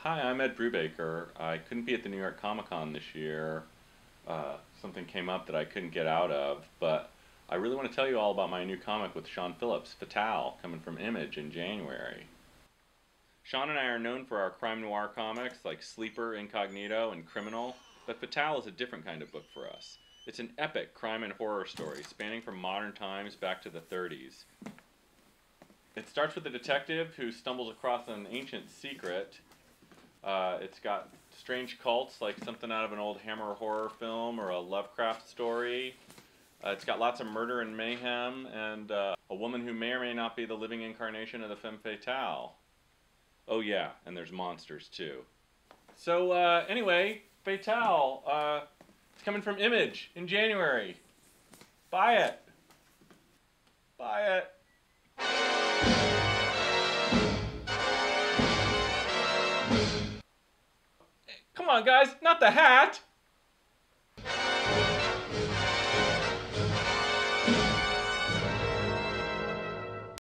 Hi, I'm Ed Brubaker. I couldn't be at the New York Comic Con this year. Uh, something came up that I couldn't get out of, but I really want to tell you all about my new comic with Sean Phillips, Fatale, coming from Image in January. Sean and I are known for our crime noir comics like Sleeper, Incognito, and Criminal, but Fatale is a different kind of book for us. It's an epic crime and horror story spanning from modern times back to the 30s. It starts with a detective who stumbles across an ancient secret. Uh, it's got strange cults, like something out of an old Hammer horror film or a Lovecraft story. Uh, it's got lots of murder and mayhem, and uh, a woman who may or may not be the living incarnation of the femme fatale. Oh yeah, and there's monsters too. So uh, anyway, Fatale, uh, it's coming from Image in January. Buy it. Buy it. Come on, guys, not the hat.